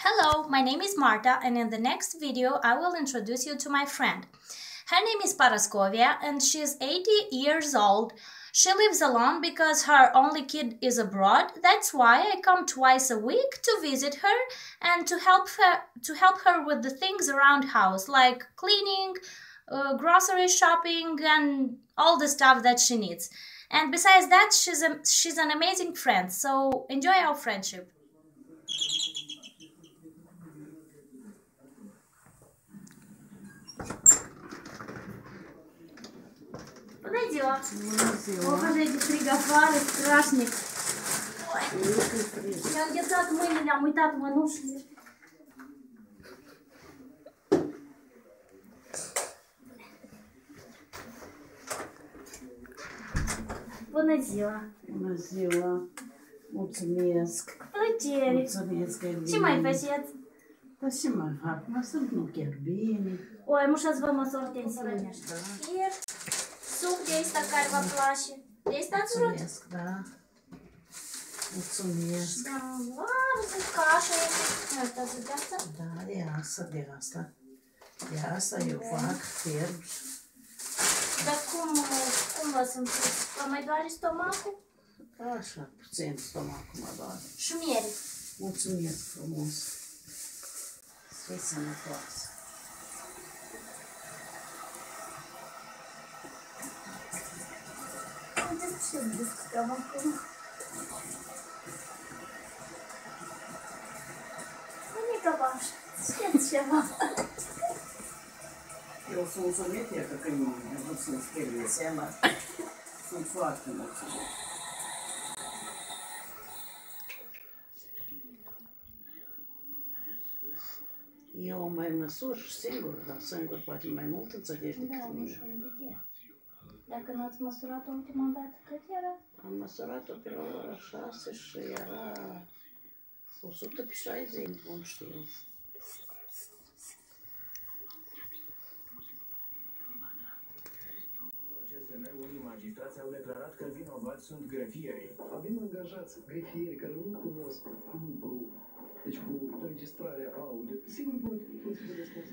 Hello, my name is Marta and in the next video I will introduce you to my friend. Her name is Paraskovia and she is 80 years old. She lives alone because her only kid is abroad. That's why I come twice a week to visit her and to help her to help her with the things around house like cleaning, uh, grocery shopping and all the stuff that she needs. And besides that, she's a, she's an amazing friend. So enjoy our friendship. Bună ziua! Bună ziua! O că de frig afară, strașnic. Oi, Nu-i frig. mi-am înghețat mâinile, am uitat mănușile. Bună ziua! Bună ziua! Mulțumesc! Cu plăcere! Mulțumesc că ai Ce mai venit. faceți? Dar ce mai fac? Mă sunt nu chiar bine. Oi, mușați vă măsori tensiunea. Da. Iar suc de asta care vă place. De asta ați vrut? Mulțumesc, da. Mulțumesc. Da, wow, cu cașă. Asta să de asta? Da, de asta, de asta. De asta eu fac, fierb. Dar cum, cum vă simțiți? Vă mai doare stomacul? Așa, puțin stomacul mă doare. Șumiere. Mulțumesc frumos. Să fii sănătoasă. De ce discutăm acum? Bunica vașă, știți ceva? Eu sunt mulțumită că când am vrut să-mi scrie seama, sunt foarte mulțumită. Eu mai măsur singur, dar singur poate mai mult înțelegi decât Da, nu mine. Știu unde e. Dacă n-ați măsurat ultima dată, cât era? Am măsurat-o pe la ora 6 și era 100 pe 60, nu știu. CSM, unii magistrați au declarat că vinovați sunt grefierii. Avem angajați grefieri care nu cunosc lucru, deci cu înregistrarea audio.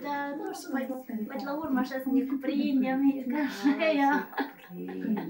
Da, nu știu, mai, mai la urmă așa să ne cuprindem, e ca așa ea. Bine,